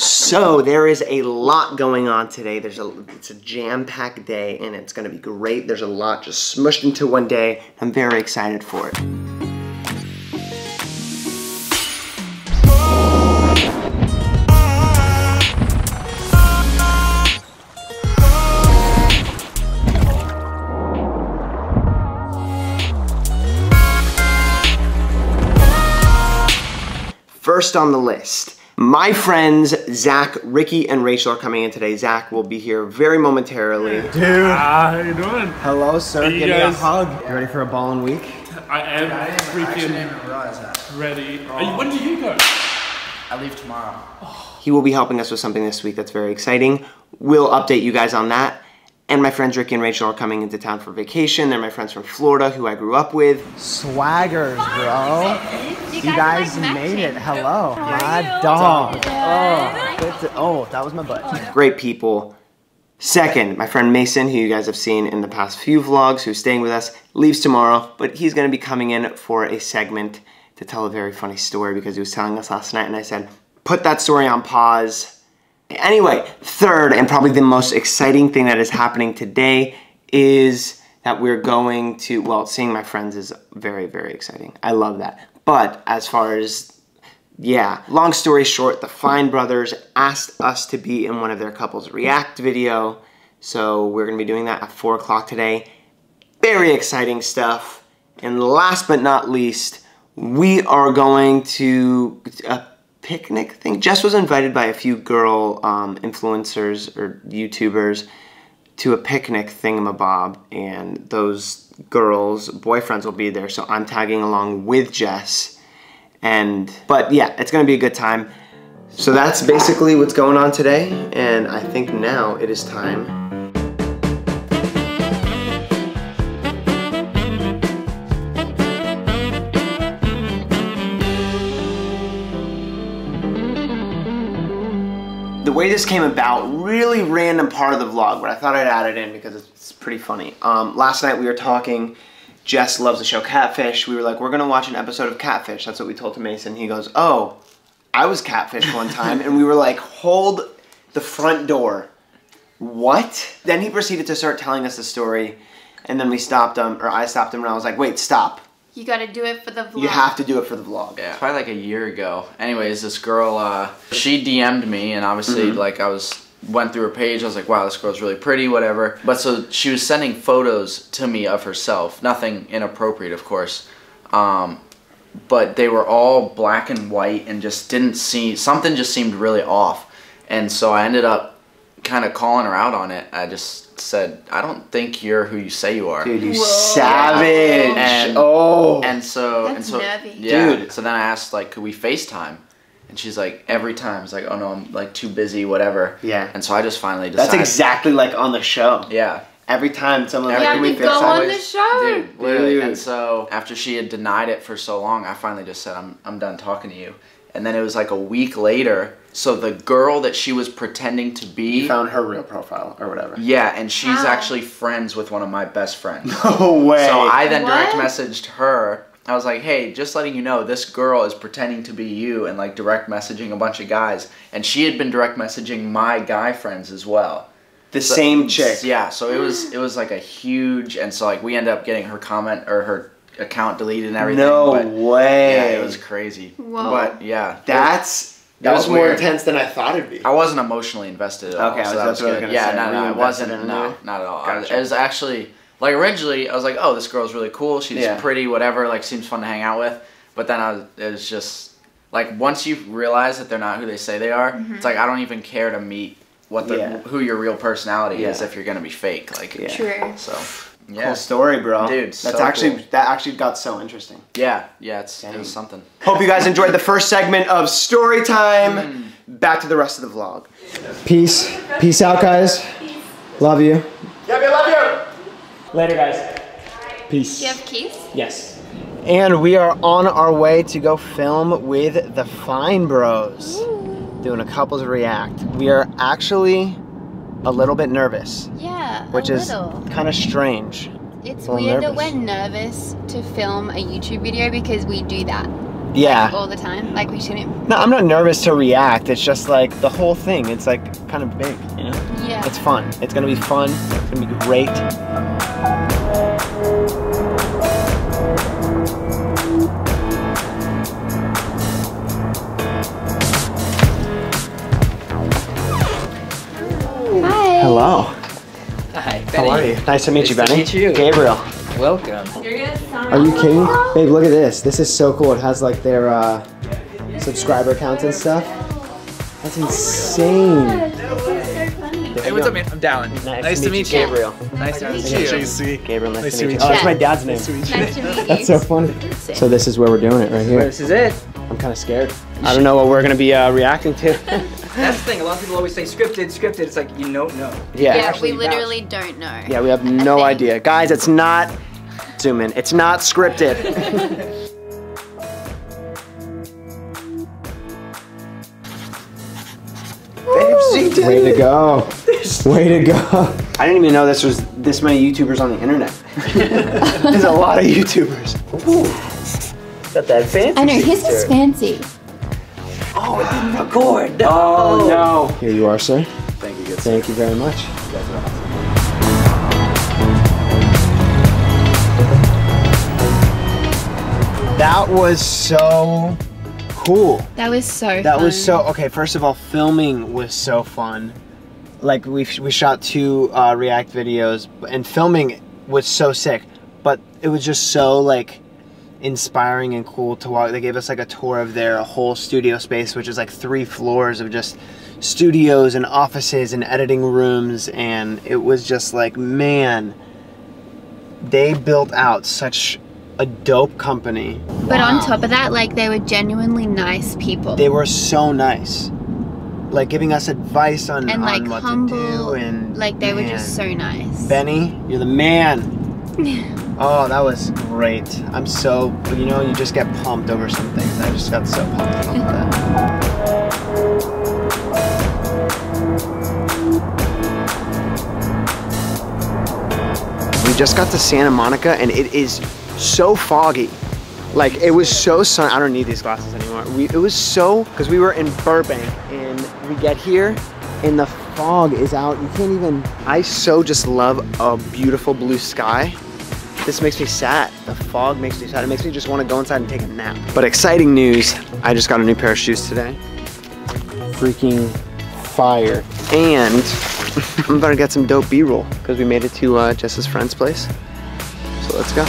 So there is a lot going on today. There's a it's a jam-packed day and it's gonna be great. There's a lot just smushed into one day. I'm very excited for it. First on the list, my friends Zach, Ricky, and Rachel are coming in today. Zach will be here very momentarily. Dude. Ah, how you doing? Hello, sir. You Give me a guys- hug. You ready for a ballin' week? I am freaking ready. Are you- when do you go? I leave tomorrow. He will be helping us with something this week that's very exciting. We'll update you guys on that. And my friends Ricky and Rachel are coming into town for vacation. They're my friends from Florida who I grew up with. Swaggers, bro. You guys made it. Hello. My dog. Oh, to- oh, that was my butt. Great people. Second, my friend Mason, who you guys have seen in the past few vlogs, who's staying with us, leaves tomorrow, but he's gonna be coming in for a segment to tell a very funny story because he was telling us last night, and I said, put that story on pause. Anyway, third, and probably the most exciting thing that is happening today is that we're going to, well, seeing my friends is very, very exciting. I love that. But as far as yeah, long story short, the Fine Brothers asked us to be in one of their couples react video. So we're gonna be doing that at four o'clock today. Very exciting stuff. And last but not least, we are going to a picnic thing. Jess was invited by a few girl um, influencers or YouTubers to a picnic thingamabob, and those girls' boyfriends will be there. So I'm tagging along with Jess and but yeah it's gonna be a good time so that's basically what's going on today and i think now it is time way this came about really random part of the vlog but i thought i'd add it in because it's pretty funny um, last night we were talking Jess loves the show Catfish. We were like, we're gonna watch an episode of Catfish. That's what we told to Mason. He goes, oh, I was catfish one time. and we were like, hold the front door. What? Then he proceeded to start telling us the story. And then we stopped him, or I stopped him, and I was like, wait, stop. You gotta do it for the vlog. You have to do it for the vlog. Yeah, probably like a year ago. Anyways, this girl, uh, she DM'd me, and obviously, Mm-hmm. like, I was went through her page. I was like, wow, this girl's really pretty, whatever. But so she was sending photos to me of herself. Nothing inappropriate, of course. Um, but they were all black and white and just didn't see something just seemed really off. And so I ended up kind of calling her out on it. I just said, I don't think you're who you say you are. Dude, you Whoa. savage. And- oh. And so, and so, nervy. yeah. Dude. So then I asked, like, could we FaceTime? And she's like, every time, it's like, oh no, I'm like too busy, whatever. Yeah. And so I just finally decided. That's exactly like on the show. Yeah. Every time someone Every like, Yeah, we go FaceTime?" on the show. Dude, literally. Dude. And so after she had denied it for so long, I finally just said, I'm, I'm done talking to you. And then it was like a week later. So the girl that she was pretending to be. You found her real profile or whatever. yeah, and she's Wow. actually friends with one of my best friends. No way. So I then direct messaged her. I was like, hey, just letting you know, this girl is pretending to be you and like direct messaging a bunch of guys. And she had been direct messaging my guy friends as well. the So- same chick. Yeah, so it was it was like a huge and so like we ended up getting her comment or her account deleted and everything. No but, way. Yeah, it was crazy. Whoa. But yeah. That's that It was, was more intense than I thought it'd be. I wasn't emotionally invested at all. Okay, I so was- that that's was what I was good. gonna Yeah, say. no, Were no, you it invested wasn't. No, not at all. I was- It was actually like originally I was like, oh, this girl's really cool. She's Yeah. pretty, whatever. Like seems fun to hang out with. But then I was, it was just like once you realize that they're not who they say they are, it's like I don't even care to meet what the Yeah. who your real personality is if you're gonna be fake. Like Yeah. True. so. Yeah. Cool story, bro. Dude, that's so actually cool. that actually got so interesting. Yeah, yeah, it's it was something. Hope you guys enjoyed the first segment of story time. Mm. Back to the rest of the vlog. Peace. Peace out, guys. Love you. Yeah, we love you. Later, guys. Peace. Do you have keys? Yes. And we are on our way to go film with the Fine Bros. Doing a couples react. We are actually a little bit nervous, Yeah, which a is kind of strange. It's a little weird that we're nervous to film a YouTube video because we do that Yeah. all the time. Like we shouldn't. No, I'm not nervous to react. It's just like the whole thing. It's like kind of big, you know? Yeah. It's fun. It's gonna be fun. It's gonna be great. Hello. Hi, How are you? Nice to meet you, Benny. Nice to meet you. Gabriel. Welcome. Are you kidding? Babe, look at this. This is so cool. It has like their uh, subscriber counts and stuff. That's insane. Hey, what's up, man? I'm Dallin. Nice, to, meet you, Gabriel. Nice to meet you. to Gabriel, nice, Nice to to meet you. Oh, that's my dad's name. Nice to meet you. That's so funny. So this is where we're doing it right here. This is it. I'm kind of scared. I don't know what we're gonna be uh, reacting to. That's the thing. A lot of people always say scripted, scripted. It's like you don't know. yeah. Yeah, actually we literally don't know. Yeah, we have no thing. idea. Guys, it's not, zoom in, it's not scripted. Way to go. Way to go. I didn't even know this was this many YouTubers on the internet. There's a lot of YouTubers. Got that fancy I know his is fancy. Oh, it didn't record. No. Oh no. Here you are, sir. Thank you. Good Thank you very much. That was so cool. That was so. That was so okay. First of all, filming was so fun. Like we we shot two uh, React videos, and filming was so sick. But it was just so like inspiring and cool to walk. They gave us like a tour of their whole studio space, which is like three floors of just studios and offices and editing rooms, and it was just like man, they built out such a dope company. But on top of that, like they were genuinely nice people. they were so nice like giving us advice on, and on like what humble. to do and like they were just so nice. benny you're the man oh that was great i'm so you know you just get pumped over some things i just got so pumped about that we just got to santa monica and it is so foggy like it was so sun. I don't need these glasses anymore. We, it was so because we were in Burbank and we get here and the fog is out. You can't even. I so just love a beautiful blue sky. This makes me sad. The fog makes me sad. It makes me just want to go inside and take a nap. But exciting news! I just got a new pair of shoes today. Freaking fire! And I'm about to get some dope B-roll because we made it to uh, Jess's friend's place. So let's go.